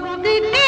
भक्ति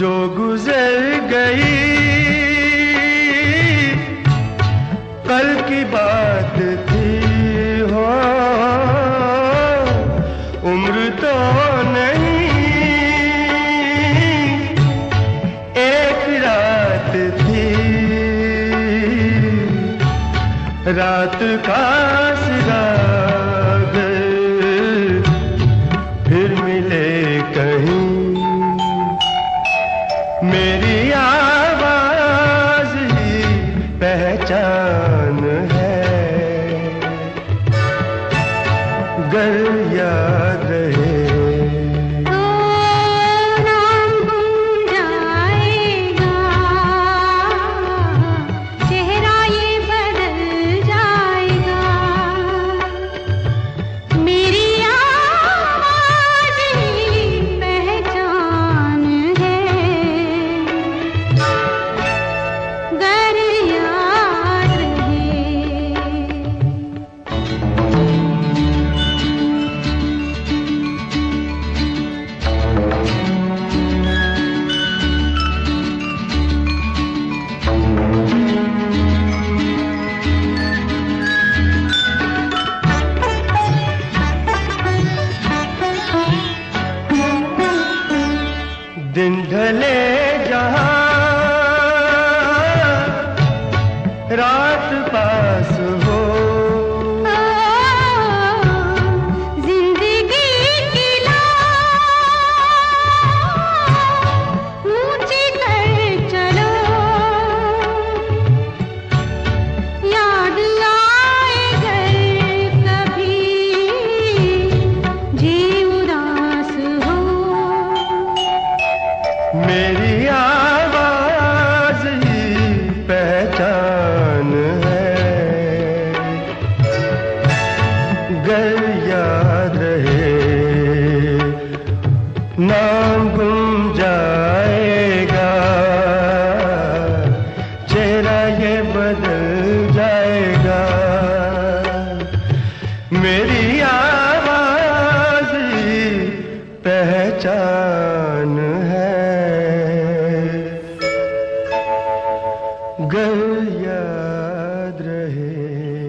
जो गुजर गई। कल की बात थी हो, उम्र तो नहीं। एक रात थी। रात का सिरा गर याद रहे। नाम गुम जाएगा। चेहरा ये बदल जाएगा। मेरी आवाज़ पहचान है। गर याद रहे।